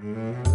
Música